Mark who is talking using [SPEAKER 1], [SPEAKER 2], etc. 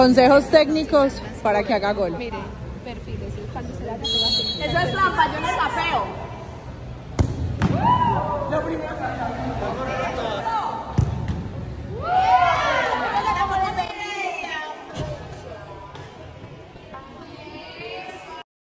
[SPEAKER 1] Consejos técnicos para que haga gol.
[SPEAKER 2] Mire, perfiles, cuando se la.
[SPEAKER 3] Eso es trampa, yo le sapeo.